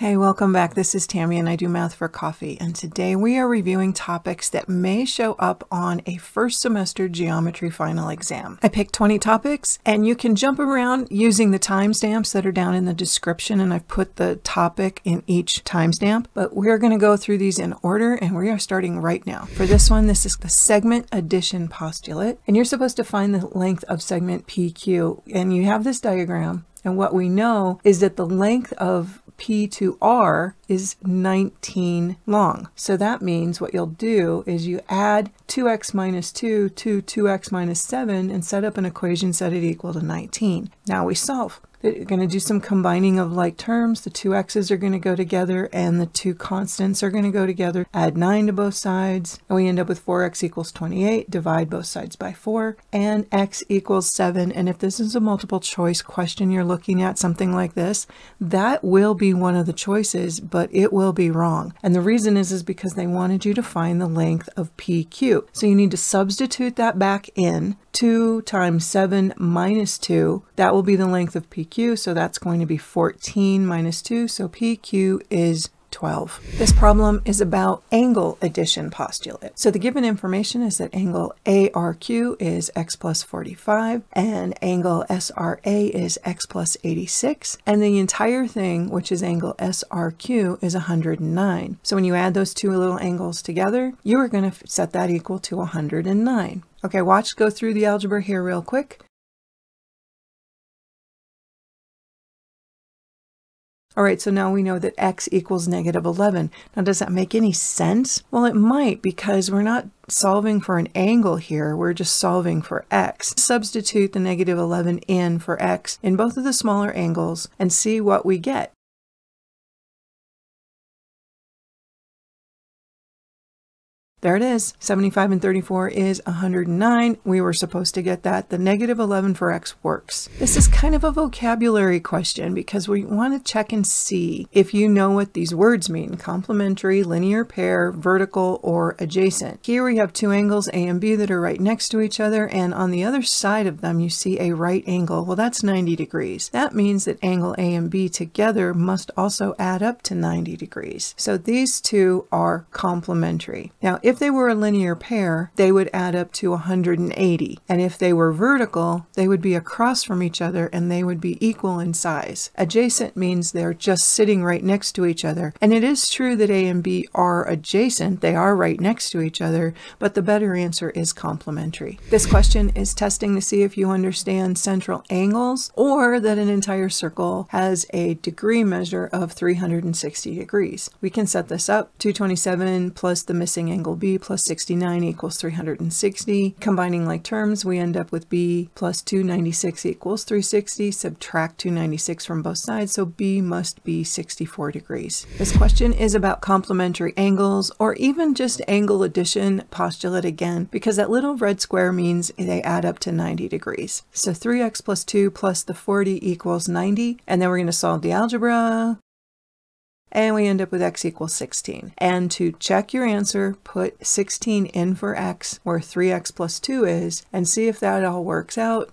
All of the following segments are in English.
Hey, welcome back. This is Tammy and I do math for coffee. And today we are reviewing topics that may show up on a first semester geometry final exam. I picked 20 topics and you can jump around using the timestamps that are down in the description and I've put the topic in each timestamp, but we're going to go through these in order and we are starting right now. For this one, this is the segment addition postulate and you're supposed to find the length of segment PQ and you have this diagram and what we know is that the length of P to R is 19 long. So that means what you'll do is you add 2x minus 2 to 2x minus 7 and set up an equation set it equal to 19. Now we solve. They're going to do some combining of like terms. The two x's are going to go together and the two constants are going to go together. Add 9 to both sides and we end up with 4x equals 28. Divide both sides by 4 and x equals 7. And if this is a multiple choice question you're looking at, something like this, that will be one of the choices, but it will be wrong. And the reason is, is because they wanted you to find the length of PQ. So you need to substitute that back in 2 times 7 minus 2. That will be the length of PQ, so that's going to be 14 minus 2, so PQ is 12. This problem is about angle addition postulate. So the given information is that angle ARQ is x plus 45 and angle SRA is x plus 86 and the entire thing, which is angle SRQ, is 109. So when you add those two little angles together, you are going to set that equal to 109. Okay, watch go through the algebra here real quick. All right, so now we know that x equals negative 11. Now, does that make any sense? Well, it might because we're not solving for an angle here. We're just solving for x. Substitute the negative 11 in for x in both of the smaller angles and see what we get. There it is. 75 and 34 is 109. We were supposed to get that. The negative 11 for x works. This is kind of a vocabulary question because we want to check and see if you know what these words mean. Complementary, linear pair, vertical, or adjacent. Here we have two angles, A and B, that are right next to each other. And on the other side of them, you see a right angle. Well, that's 90 degrees. That means that angle A and B together must also add up to 90 degrees. So these two are complementary. Now, if they were a linear pair, they would add up to 180. And if they were vertical, they would be across from each other and they would be equal in size. Adjacent means they're just sitting right next to each other. And it is true that A and B are adjacent, they are right next to each other, but the better answer is complementary. This question is testing to see if you understand central angles or that an entire circle has a degree measure of 360 degrees. We can set this up 227 plus the missing angle b plus 69 equals 360. Combining like terms, we end up with b plus 296 equals 360. Subtract 296 from both sides, so b must be 64 degrees. This question is about complementary angles, or even just angle addition postulate again, because that little red square means they add up to 90 degrees. So 3x plus 2 plus the 40 equals 90, and then we're going to solve the algebra and we end up with x equals 16. And to check your answer, put 16 in for x where 3x plus 2 is and see if that all works out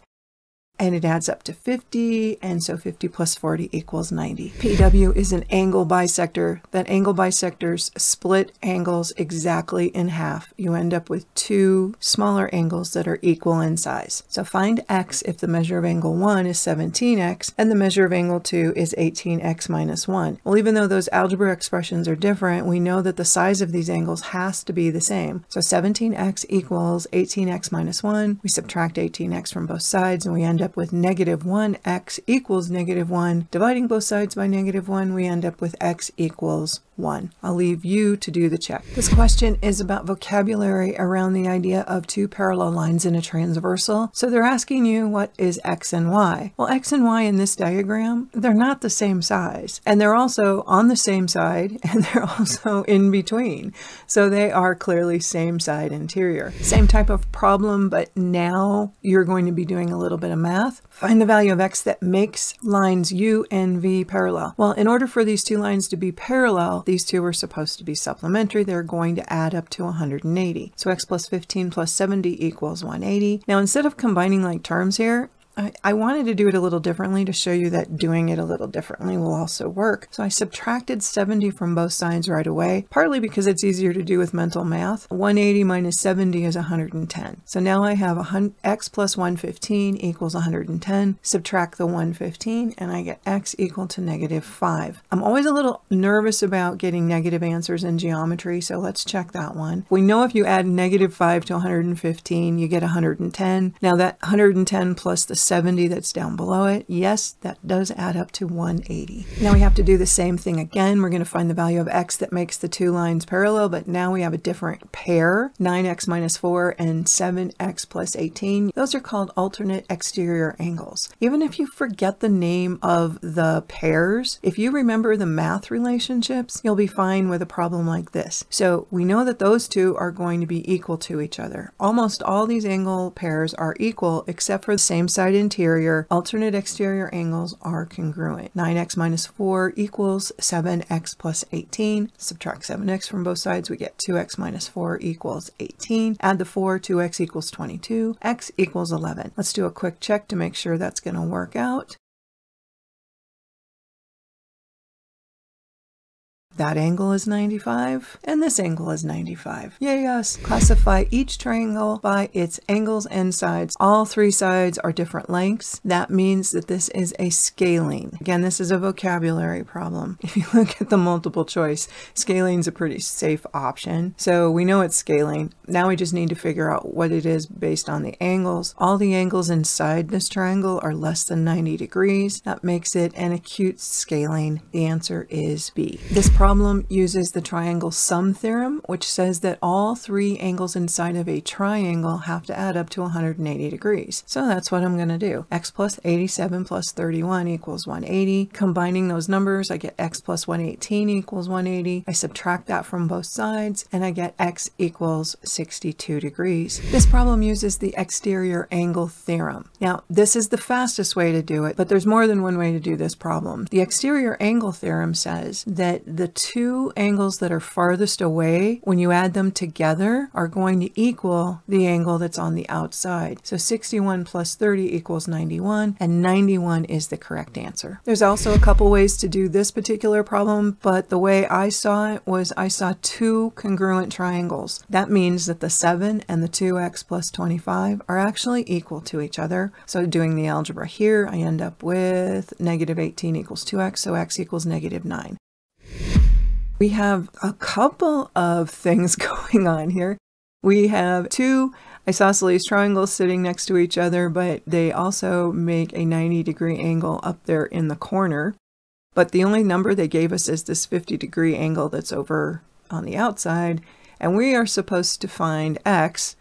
and it adds up to 50, and so 50 plus 40 equals 90. PW is an angle bisector. That angle bisectors split angles exactly in half. You end up with two smaller angles that are equal in size. So find x if the measure of angle 1 is 17x, and the measure of angle 2 is 18x minus 1. Well, even though those algebra expressions are different, we know that the size of these angles has to be the same. So 17x equals 18x minus 1. We subtract 18x from both sides, and we end up up with negative 1x equals negative 1. Dividing both sides by negative 1, we end up with x equals 1. I'll leave you to do the check. This question is about vocabulary around the idea of two parallel lines in a transversal. So they're asking you what is x and y? Well, x and y in this diagram, they're not the same size. And they're also on the same side and they're also in between. So they are clearly same side interior. Same type of problem, but now you're going to be doing a little bit of math. Find the value of x that makes lines u and v parallel. Well, in order for these two lines to be parallel, these two are supposed to be supplementary. They're going to add up to 180. So x plus 15 plus 70 equals 180. Now, instead of combining like terms here, I, I, wanted to do it a little differently to show you that doing it a little differently will also work. So I subtracted 70 from both sides right away, partly because it's easier to do with mental math. 180 minus 70 is 110. So now I have x plus 115 equals 110. Subtract the 115 and I get x equal to negative 5. I'm always a little nervous about getting negative answers in geometry, so let's check that one. We know if you add negative 5 to 115, you get 110. Now that 110 plus the 70 that's down below it, yes, that does add up to 180. Now we have to do the same thing again. We're going to find the value of x that makes the two lines parallel, but now we have a different pair, 9x minus 4 and 7x plus 18. Those are called alternate exterior angles. Even if you forget the name of the pairs, if you remember the math relationships, you'll be fine with a problem like this. So we know that those two are going to be equal to each other. Almost all these angle pairs are equal except for the same side interior, alternate exterior angles are congruent. 9x minus 4 equals 7x plus 18. Subtract 7x from both sides, we get 2x minus 4 equals 18. Add the 4, 2x equals 22. x equals 11. Let's do a quick check to make sure that's going to work out. That angle is 95, and this angle is 95. Yay us! Classify each triangle by its angles and sides. All three sides are different lengths. That means that this is a scalene. Again, this is a vocabulary problem. If you look at the multiple choice, scalene is a pretty safe option. So we know it's scalene. Now we just need to figure out what it is based on the angles. All the angles inside this triangle are less than 90 degrees. That makes it an acute scalene. The answer is B. This problem uses the triangle sum theorem, which says that all three angles inside of a triangle have to add up to 180 degrees. So that's what I'm going to do. x plus 87 plus 31 equals 180. Combining those numbers, I get x plus 118 equals 180. I subtract that from both sides, and I get x equals 62 degrees. This problem uses the exterior angle theorem. Now, this is the fastest way to do it, but there's more than one way to do this problem. The exterior angle theorem says that the two angles that are farthest away, when you add them together, are going to equal the angle that's on the outside. So 61 plus 30 equals 91, and 91 is the correct answer. There's also a couple ways to do this particular problem, but the way I saw it was I saw two congruent triangles. That means that the 7 and the 2x plus 25 are actually equal to each other. So doing the algebra here, I end up with negative 18 equals 2x, so x equals negative 9. We have a couple of things going on here. We have two isosceles triangles sitting next to each other, but they also make a 90 degree angle up there in the corner. But the only number they gave us is this 50 degree angle that's over on the outside. And we are supposed to find x,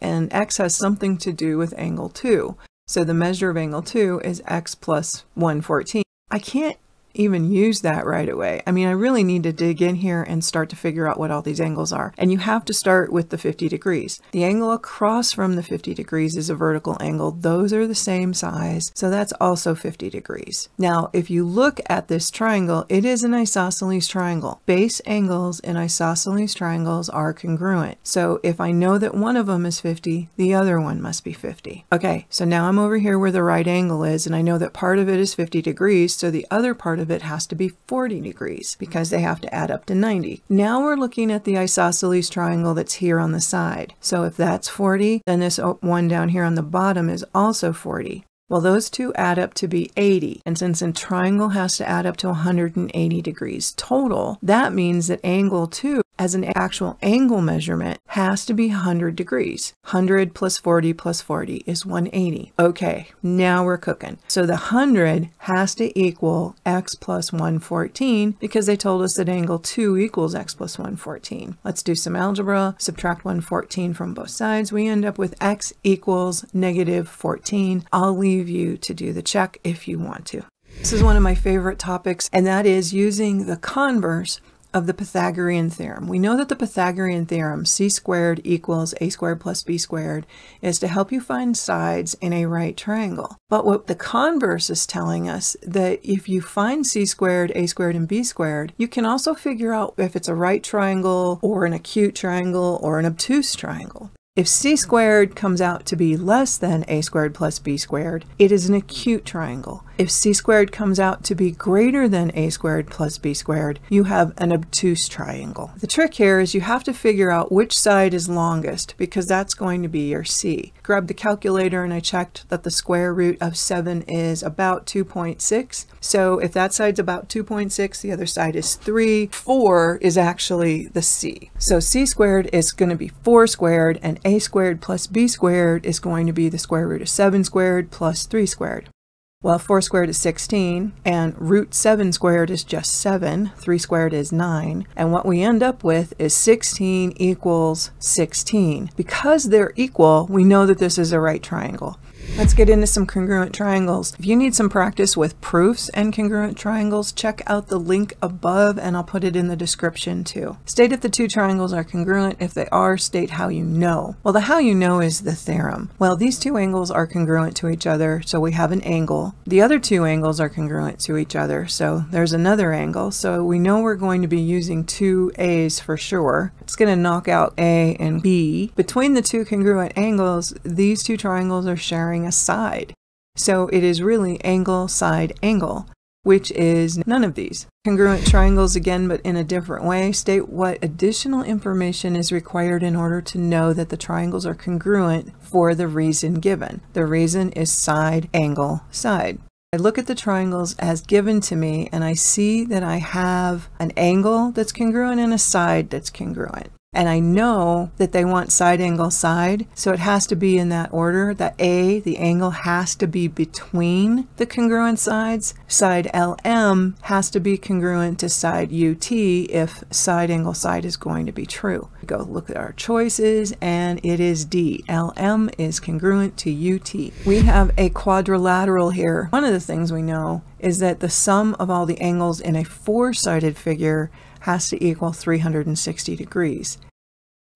and x has something to do with angle 2. So the measure of angle 2 is x plus 114. I can't even use that right away. I mean, I really need to dig in here and start to figure out what all these angles are. And you have to start with the 50 degrees. The angle across from the 50 degrees is a vertical angle. Those are the same size, so that's also 50 degrees. Now, if you look at this triangle, it is an isosceles triangle. Base angles in isosceles triangles are congruent. So if I know that one of them is 50, the other one must be 50. Okay, so now I'm over here where the right angle is, and I know that part of it is 50 degrees, so the other part of it has to be 40 degrees because they have to add up to 90. Now we're looking at the isosceles triangle that's here on the side. So if that's 40, then this one down here on the bottom is also 40. Well, those two add up to be 80. And since a triangle has to add up to 180 degrees total, that means that angle 2 as an actual angle measurement has to be 100 degrees. 100 plus 40 plus 40 is 180. Okay, now we're cooking. So the 100 has to equal x plus 114 because they told us that angle 2 equals x plus 114. Let's do some algebra. Subtract 114 from both sides. We end up with x equals negative 14. I'll leave you to do the check if you want to. This is one of my favorite topics, and that is using the converse of the Pythagorean theorem. We know that the Pythagorean theorem, c squared equals a squared plus b squared, is to help you find sides in a right triangle. But what the converse is telling us that if you find c squared, a squared, and b squared, you can also figure out if it's a right triangle or an acute triangle or an obtuse triangle. If c squared comes out to be less than a squared plus b squared, it is an acute triangle. If c squared comes out to be greater than a squared plus b squared, you have an obtuse triangle. The trick here is you have to figure out which side is longest because that's going to be your c. Grabbed the calculator and I checked that the square root of 7 is about 2.6. So if that side's about 2.6, the other side is 3. 4 is actually the c. So c squared is going to be 4 squared and a squared plus b squared is going to be the square root of 7 squared plus 3 squared. Well, 4 squared is 16, and root 7 squared is just 7, 3 squared is 9, and what we end up with is 16 equals 16. Because they're equal, we know that this is a right triangle. Let's get into some congruent triangles. If you need some practice with proofs and congruent triangles, check out the link above and I'll put it in the description too. State if the two triangles are congruent. If they are, state how you know. Well, the how you know is the theorem. Well, these two angles are congruent to each other, so we have an angle. The other two angles are congruent to each other, so there's another angle. So we know we're going to be using two A's for sure. It's going to knock out A and B. Between the two congruent angles, these two triangles are sharing a side. So it is really angle, side, angle, which is none of these. Congruent triangles again, but in a different way, state what additional information is required in order to know that the triangles are congruent for the reason given. The reason is side, angle, side. I look at the triangles as given to me and I see that I have an angle that's congruent and a side that's congruent. And I know that they want side angle side, so it has to be in that order. That A, the angle has to be between the congruent sides. Side LM has to be congruent to side UT if side angle side is going to be true. Go look at our choices and it is D. LM is congruent to UT. We have a quadrilateral here. One of the things we know is that the sum of all the angles in a four-sided figure has to equal 360 degrees.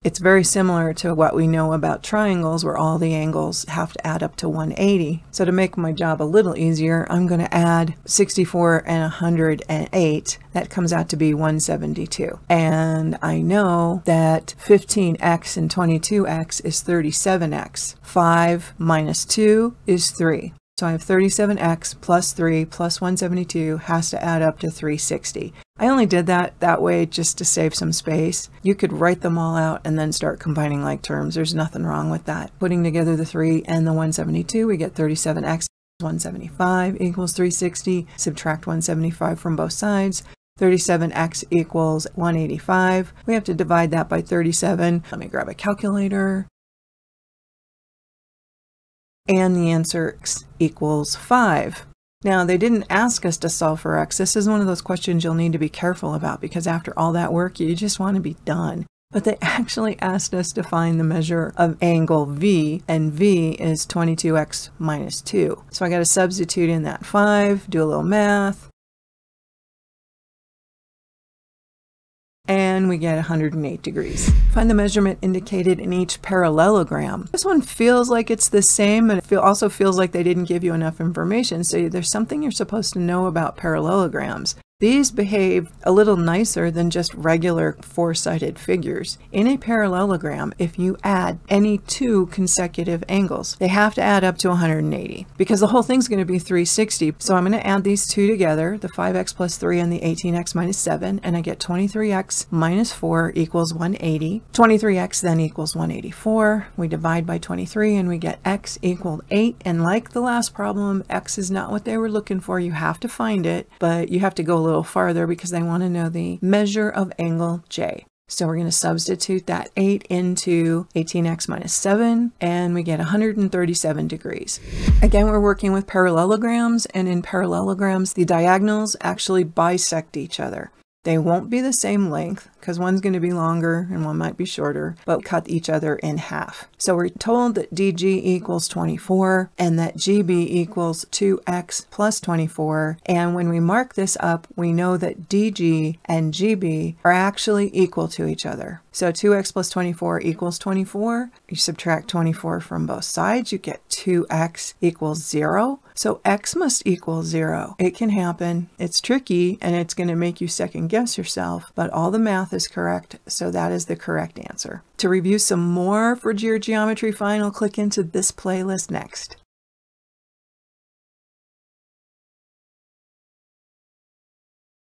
It's very similar to what we know about triangles where all the angles have to add up to 180. So to make my job a little easier, I'm going to add 64 and 108. That comes out to be 172. And I know that 15x and 22x is 37x. 5 minus 2 is 3. So I have 37x plus 3 plus 172 has to add up to 360. I only did that that way just to save some space. You could write them all out and then start combining like terms. There's nothing wrong with that. Putting together the 3 and the 172, we get 37x 175 equals 360. Subtract 175 from both sides. 37x equals 185. We have to divide that by 37. Let me grab a calculator and the answer x equals 5. Now, they didn't ask us to solve for x. This is one of those questions you'll need to be careful about because after all that work, you just want to be done. But they actually asked us to find the measure of angle V, and V is 22x minus 2. So I got to substitute in that 5, do a little math, and we get 108 degrees. Find the measurement indicated in each parallelogram. This one feels like it's the same, but it feel, also feels like they didn't give you enough information, so there's something you're supposed to know about parallelograms. These behave a little nicer than just regular four-sided figures. In a parallelogram, if you add any two consecutive angles, they have to add up to 180 because the whole thing's going to be 360. So I'm going to add these two together, the 5x plus 3 and the 18x minus 7, and I get 23x minus 4 equals 180. 23x then equals 184. We divide by 23 and we get x equaled 8. And like the last problem, x is not what they were looking for. You have to find it, but you have to go a little farther because they want to know the measure of angle J. So we're going to substitute that 8 into 18x minus 7, and we get 137 degrees. Again, we're working with parallelograms, and in parallelograms, the diagonals actually bisect each other. They won't be the same length because one's going to be longer and one might be shorter, but cut each other in half. So we're told that DG equals 24 and that GB equals 2x plus 24. And when we mark this up, we know that DG and GB are actually equal to each other. So 2x plus 24 equals 24. You subtract 24 from both sides, you get 2x equals 0. So x must equal 0. It can happen. It's tricky and it's going to make you second guess yourself, but all the math is correct, so that is the correct answer. To review some more for Geometry Final, click into this playlist next.